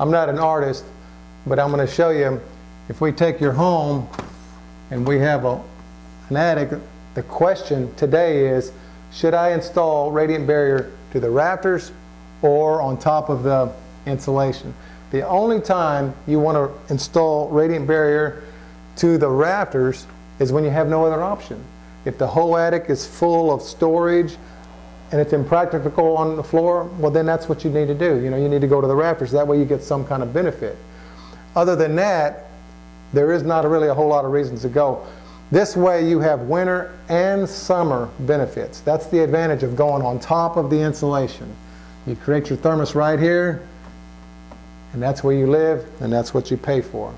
I'm not an artist, but I'm going to show you, if we take your home and we have a, an attic, the question today is, should I install radiant barrier to the rafters or on top of the insulation? The only time you want to install radiant barrier to the rafters is when you have no other option. If the whole attic is full of storage and it's impractical on the floor, well then that's what you need to do. You know, you need to go to the rafters. That way you get some kind of benefit. Other than that, there is not really a whole lot of reasons to go. This way you have winter and summer benefits. That's the advantage of going on top of the insulation. You create your thermos right here, and that's where you live, and that's what you pay for.